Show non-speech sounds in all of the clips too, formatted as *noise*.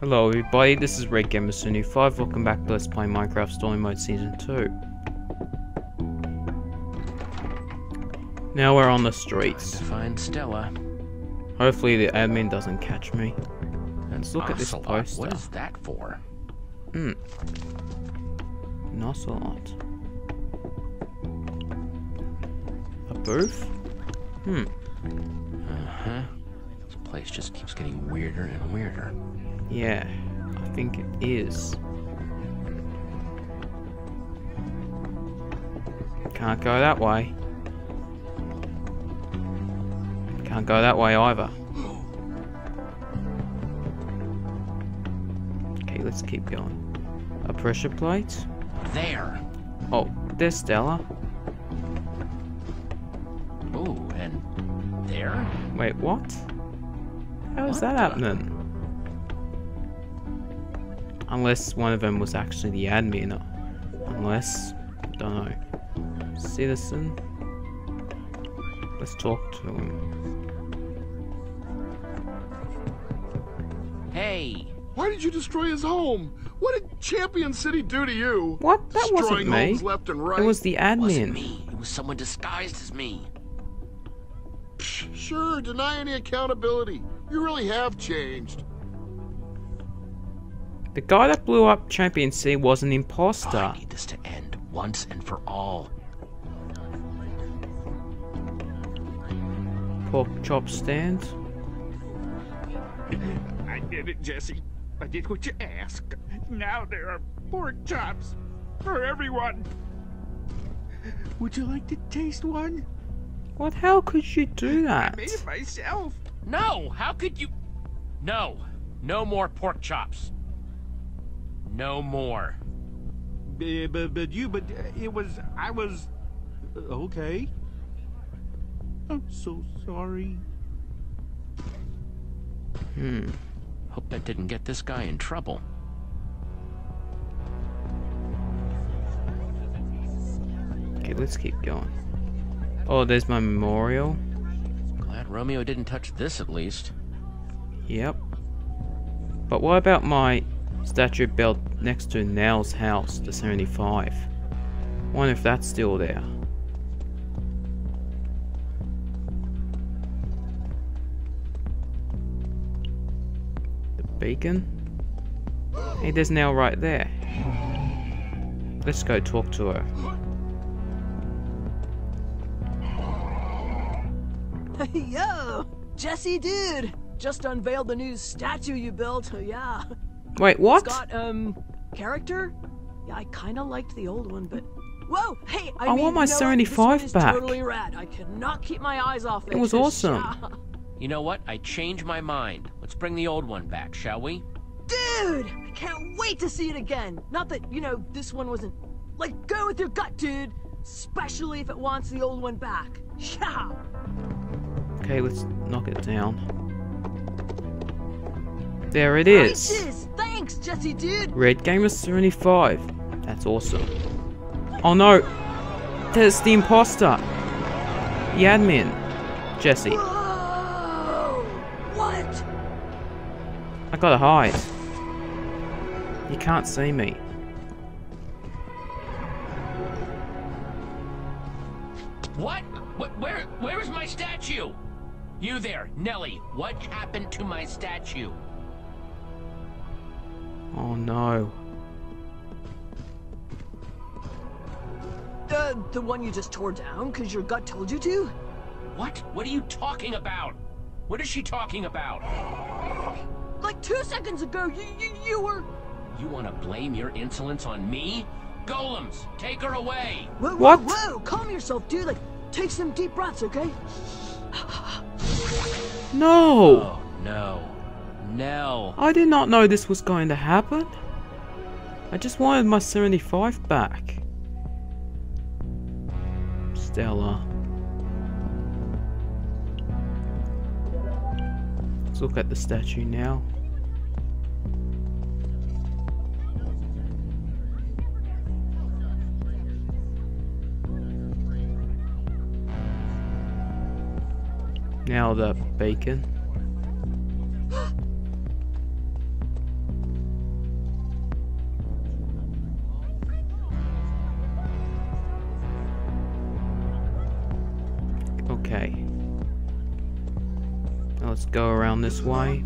Hello everybody, this is Red Gamer 5 welcome back to Let's Play Minecraft Story Mode Season 2. Now we're on the streets. Find Stella. Hopefully the admin doesn't catch me. Let's look at this poster. What is that for? Hmm. Ocelot. A booth? Hmm. Uh-huh. This place just keeps getting weirder and weirder. Yeah, I think it is. Can't go that way. Can't go that way either. Okay, let's keep going. A pressure plate? There! Oh, there's Stella. Ooh, and there? Wait, what? How is What that happening? Unless one of them was actually the admin. or- Unless, don't know. Citizen. Let's talk to him. Hey! Why did you destroy his home? What did Champion City do to you? What? That wasn't Destroying me. homes left and right. It was the It wasn't me. It was someone disguised as me. Psh, Sure, deny any accountability. You really have changed. The guy that blew up Champion C was an imposter. I need this to end once and for all. Pork chop stand. I did it, Jesse. I did what you asked. Now there are pork chops for everyone. Would you like to taste one? What hell could you do that? I made it myself. No! How could you? No! No more pork chops. No more. Uh, but, but you, but it was, I was, uh, okay. I'm so sorry. Hmm. Hope that didn't get this guy in trouble. Okay, let's keep going. Oh, there's my memorial. Glad Romeo didn't touch this at least. Yep. But what about my statue built next to Nell's house, the 75? Wonder if that's still there. The beacon? Hey, there's Nell right there. Let's go talk to her. Yo, Jesse, dude, just unveiled the new statue you built. Oh yeah, Wait, what? it's got um character. Yeah, I kind of liked the old one, but whoa, hey, I, I mean, want my you know 75 this one is back. Totally rad. I cannot keep my eyes off it. It was *laughs* awesome. You know what? I changed my mind. Let's bring the old one back, shall we? Dude, I can't wait to see it again. Not that you know this one wasn't. Like, go with your gut, dude. Especially if it wants the old one back. *laughs* Yeah. Okay, let's knock it down. There it is. Righteous. Thanks, Jesse, dude. Red Gamer 75. That's awesome. Oh no! There's the imposter! The admin. Jesse. Whoa! What? I gotta hide. You can't see me. What? What? Where? Where is my statue? You there, Nelly? What happened to my statue? Oh no. The the one you just tore down because your gut told you to? What? What are you talking about? What is she talking about? Like two seconds ago, you you, you were. You want to blame your insolence on me? Golems, take her away! Whoa, whoa, What? Whoa! Calm yourself, dude. Like, take some deep breaths, okay? No! Oh no, Nell. I did not know this was going to happen. I just wanted my 75 back. Stella. Let's look at the statue now. Now the bacon. Okay. Now let's go around this way.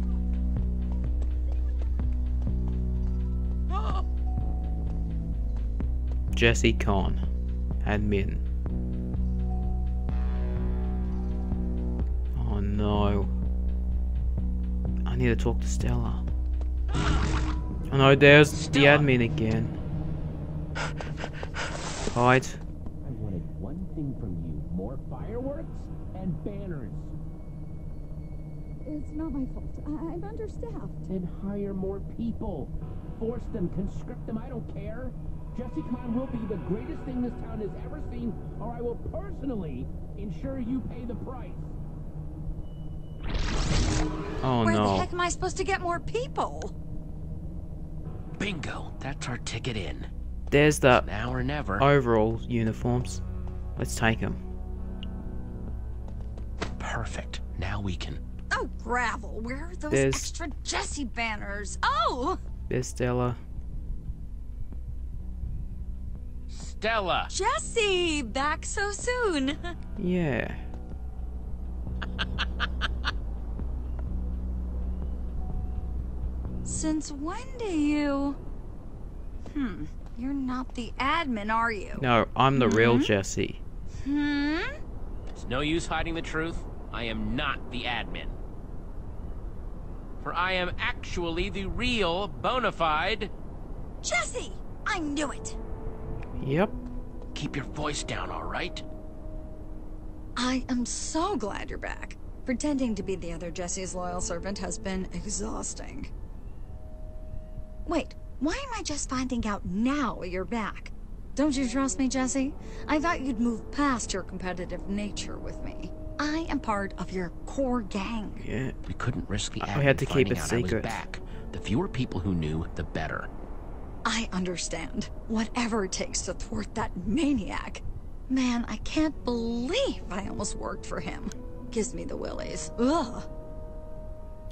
Jesse Con, admin. Oh no. I need to talk to Stella. Oh no, there's Stella. the admin again. Hide more fireworks and banners. It's not my fault. I- I'm understaffed. Then hire more people. Force them, conscript them, I don't care. Jesse Con will be the greatest thing this town has ever seen, or I will personally ensure you pay the price. Oh no. Where the heck am I supposed to get more people? Bingo, that's our ticket in. There's the Now or never. overall uniforms. Let's take them. Perfect. Now we can. Oh, gravel. Where are those There's- extra Jesse banners? Oh, There's Stella. Stella! Jesse! Back so soon. *laughs* Yeah. Since when do you... Hmm. You're not the admin, are you? No, I'm the real Jesse. Hmm? It's no use hiding the truth. I am not the admin. For I am actually the real, bona fide. Jesse! I knew it! Yep. Keep your voice down, alright? I am so glad you're back. Pretending to be the other Jesse's loyal servant has been exhausting. Wait, why am I just finding out now you're back? Don't you trust me, Jesse? I thought you'd move past your competitive nature with me. I am part of your core gang. Yeah. We couldn't risk the I had to keep it secret. Was back. The fewer people who knew, the better. I understand. Whatever it takes to thwart that maniac. Man, I can't believe I almost worked for him. Gives me the willies. Ugh.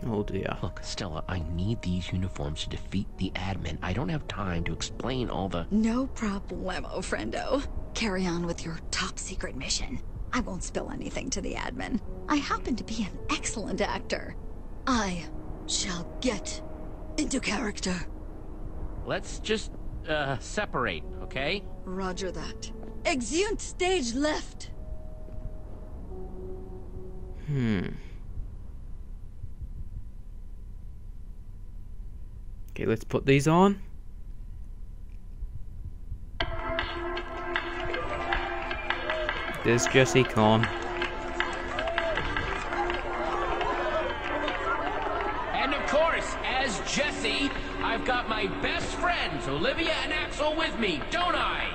Oh dear. Look, Stella, I need these uniforms to defeat the admin. I don't have time to explain all the... No problemo, friendo. Carry on with your top secret mission. I won't spill anything to the admin. I happen to be an excellent actor. I shall get into character. Let's just, uh, separate, okay? Roger that. Exeunt stage left. Hmm. Okay, let's put these on. There's Jesse Con. And of course, as Jesse, I've got my best friends, Olivia and Axel, with me, don't I?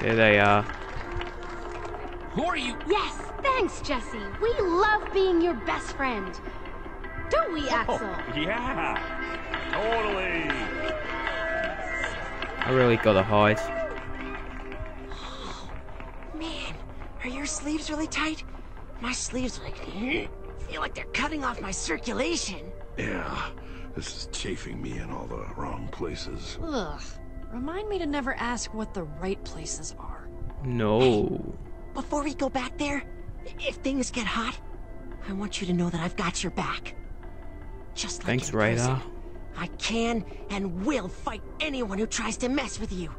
There they are. Who are you? Yes, thanks, Jesse. We love being your best friend. Don't we, oh, Axel? Yeah, totally. I really gotta hide. Sleeves really tight? My sleeves like *laughs* feel like they're cutting off my circulation. Yeah, this is chafing me in all the wrong places. Ugh. Remind me to never ask what the right places are. No. *laughs* Before we go back there, if things get hot, I want you to know that I've got your back. Just like Thanks, in prison. Radar. I can and will fight anyone who tries to mess with you.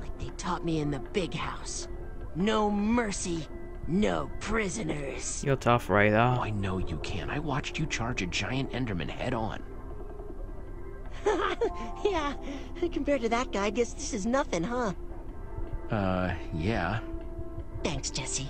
Like they taught me in the big house. No mercy, no prisoners. You're tough, right? Oh, I know you can. I watched you charge a giant Enderman head on. *laughs* yeah, compared to that guy, I guess this is nothing, huh? Uh, yeah. Thanks, Jesse.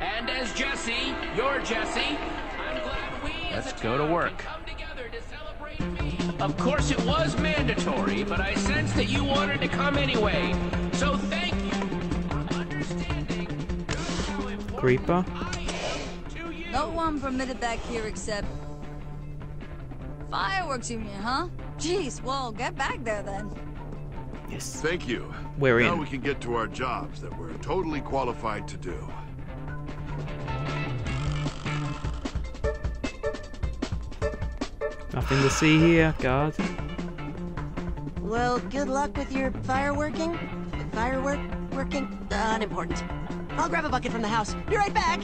And as Jesse, you're Jesse, I'm glad we Let's go to work. come together to celebrate me. Of course it was mandatory, but I sensed that you wanted to come anyway. So thank Creeper. I am to you. No one permitted back here except... Fireworks, you mean, huh? Jeez, well, get back there then. Yes. Thank you. We're now in. we can get to our jobs that we're totally qualified to do. Nothing to see here, guard. Well, good luck with your fireworking. Firework working? Uh, unimportant. I'll grab a bucket from the house. Be right back.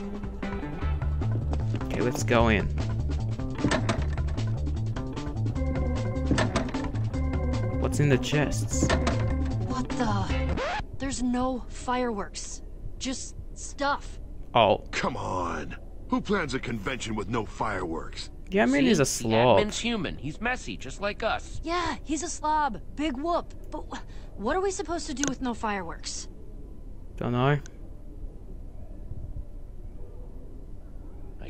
Okay, let's go in. What's in the chests? What the? There's no fireworks. Just stuff. Oh, Come on. Who plans a convention with no fireworks? yeah, I mean See? he's a The slob. admin's human. He's messy, just like us. Yeah, he's a slob. Big whoop. But wh- what are we supposed to do with no fireworks? Don't know.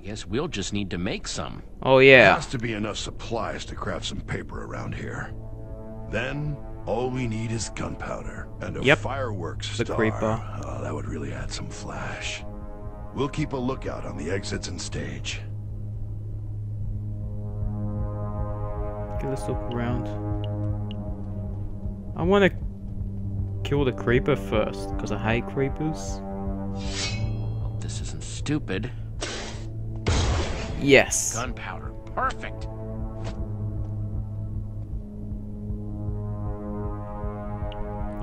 Guess we'll just need to make some. Oh yeah. There yeah. has to be enough supplies to craft some paper around here. Then, all we need is gunpowder and a Yep. fireworks The star. creeper. Oh, that would really add some flash. We'll keep a lookout on the exits and stage. Okay, let's look around. I want to kill the creeper first because I hate creepers. Hope this isn't stupid. Yes. Gunpowder. Perfect.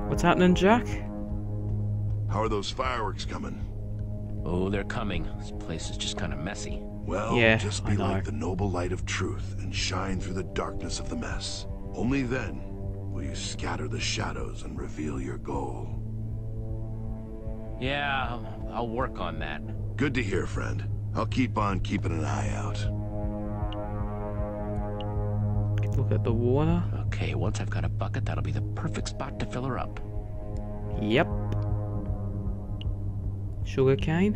What's happening, Jack? How are those fireworks coming? Oh, they're coming. This place is just kind of messy. Well, Yeah, just be like the noble light of truth and shine through the darkness of the mess. Only then will you scatter the shadows and reveal your goal. Yeah, I'll, I'll work on that. Good to hear, friend. I'll keep on keeping an eye out. Look at the water. Okay, once I've got a bucket, that'll be the perfect spot to fill her up. Yep. Sugarcane.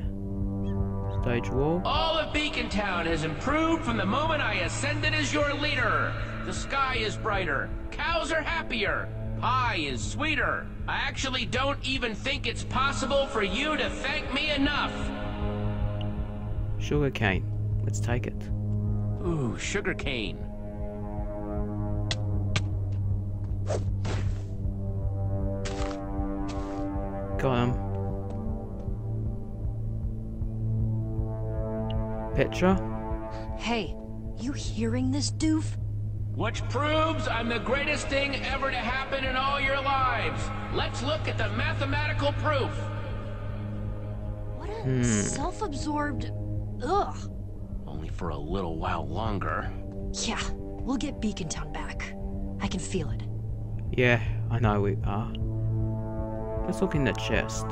Stage wall. All of Beacon Town has improved from the moment I ascended as your leader. The sky is brighter, cows are happier, pie is sweeter. I actually don't even think it's possible for you to thank me enough. Sugarcane. Let's take it. Ooh, sugarcane. Got him. Petra. Hey, you hearing this doof? Which proves I'm the greatest thing ever to happen in all your lives. Let's look at the mathematical proof. What a Hmm. self-absorbed... Ugh. Only for a little while longer. Yeah, we'll get Beacon Town back. I can feel it. Yeah, I know we are. Let's look in the chest.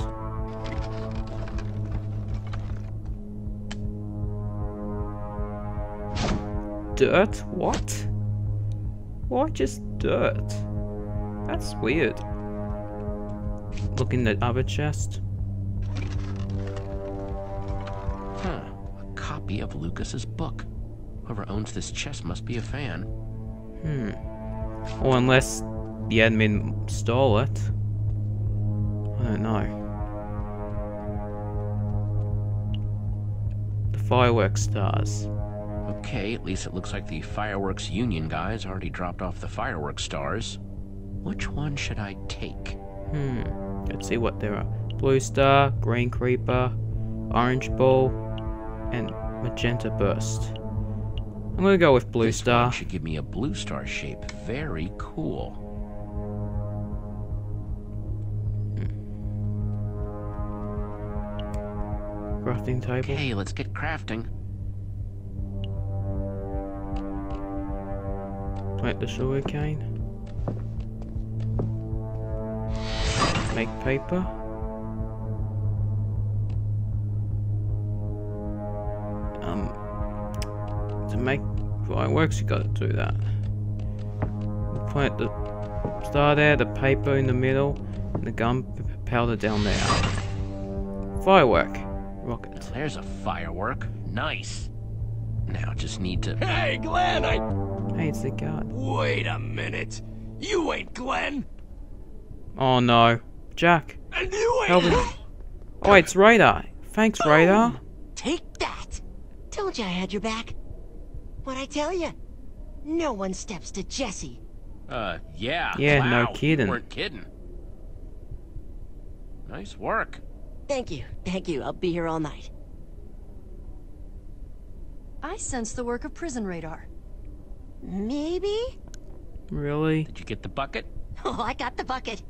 Dirt? What? Why just dirt? That's weird. Look in the other chest. Copy of Lucas's book. Whoever owns this chest must be a fan. Hmm. Or unless the admin stole it. I don't know. The fireworks stars. Okay, at least it looks like the Fireworks Union guys already dropped off the fireworks stars. Which one should I take? Hmm. Let's see what there are. Blue star, green creeper, orange ball, and magenta burst. I'm gonna go with blue This star. should give me a blue star shape. Very cool. Hmm. Crafting table. Okay, let's get crafting. Plant the sugar cane. Make paper. Fireworks, you gotta do that. We'll plant the star there, the paper in the middle, and the gunpowder down there. Firework. Rocket. There's a firework. Nice. Now just need to. Hey, Glenn, I... Hey, it's the guard. Wait a minute. You ain't Glenn. Oh no. Jack. And you ain't... Help. Oh, it's Radar. Thanks, oh, Radar. Take that! Told you I had your back. What'd I tell you? No one steps to Jesse. Uh, yeah. Yeah, no kidding. You weren't kidding. Nice work. Thank you, thank you. I'll be here all night. I sense the work of Prison Radar. Maybe? Really? Did you get the bucket? Oh, I got the bucket.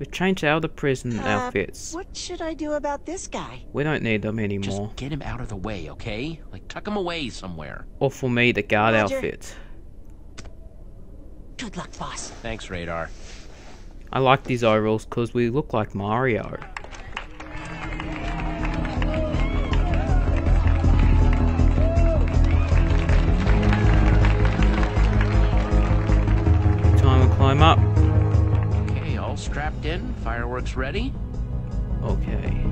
We've changed out the prison Uh, outfits. What should I do about this guy? We don't need them anymore. Just anymore. get him out of the way, okay? Like, tuck him away somewhere. Or for me, the guard Roger. outfit. Good luck, boss. Thanks, Radar. I like these overalls because we look like Mario. Time to climb up. Fireworks ready. Okay.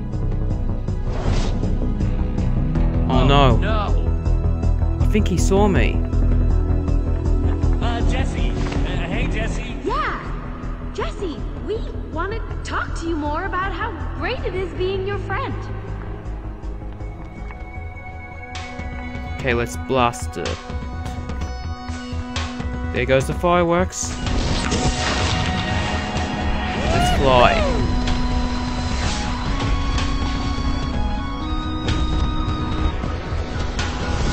Oh no, No! I think he saw me. Uh, Jesse. Uh, hey, Jesse. Yeah! Jesse, we want to talk to you more about how great it is being your friend. Okay, let's blast it. There goes the fireworks. Fly.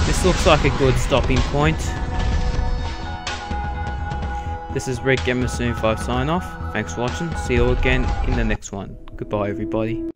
This looks like a good stopping point. This is Red Gamer 75 sign off. Thanks for watching. See you all again in the next one. Goodbye everybody.